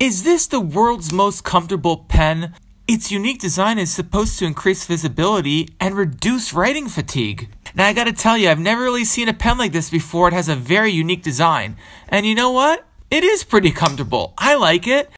Is this the world's most comfortable pen? Its unique design is supposed to increase visibility and reduce writing fatigue. Now I gotta tell you, I've never really seen a pen like this before. It has a very unique design. And you know what? It is pretty comfortable. I like it.